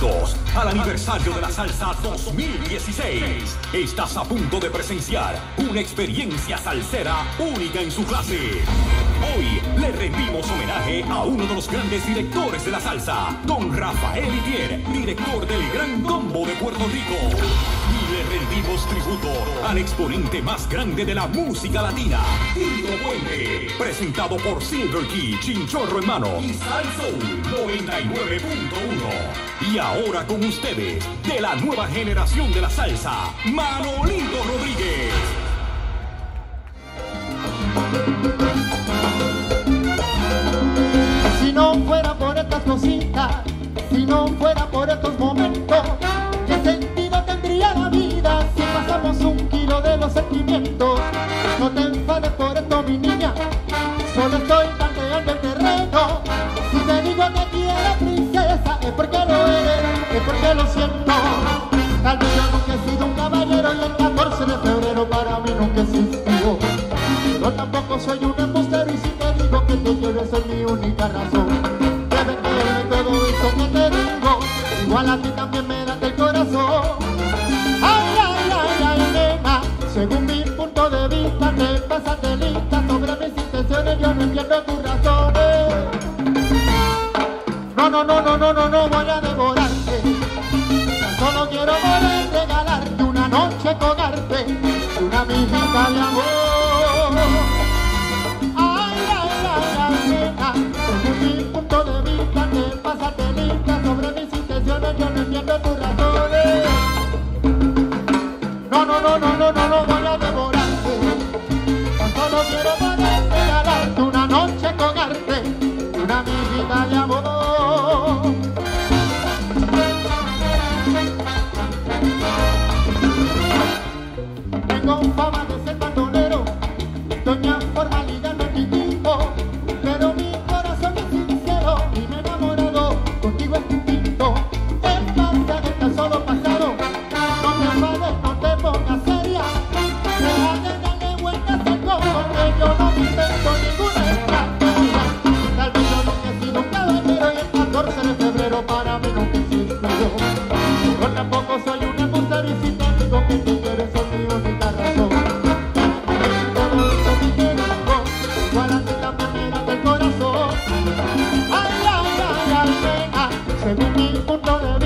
Al aniversario de la salsa 2016. Estás a punto de presenciar una experiencia salsera única en su clase. Hoy le rendimos homenaje a uno de los grandes directores de la salsa, don Rafael Itier, director del Gran Combo de Puerto Rico. Y le rendimos tributo al exponente más grande de la música latina, Tito Puente, presentado por Silver Key, Chinchorro Hermano y Sal Soul 99.1. Y ahora con ustedes, de la nueva generación de la salsa, Manolito Rodríguez. Si no fuera por estas cositas, si no fuera por estos momentos, y si te digo que te quiero esa es mi única razón. Debes creerme todo esto que te digo, igual a ti también me das el corazón. Ay, ay, ay, ay, nena, según mi punto de vista te pasaste lista sobre mis intenciones, yo no entiendo tus razones. No, no, no, no, no, no, no voy a devorarte. Tan Solo quiero poder regalarte una noche con arte, una mística de amor. Intenciones, yo no entiendo tus razones. No, no, no, no, no, no, no voy a devorarte. Tan solo quiero poder regalarte una noche con arte, una mística de amor. Tengo fama de ser bandolero, doña formalidad me das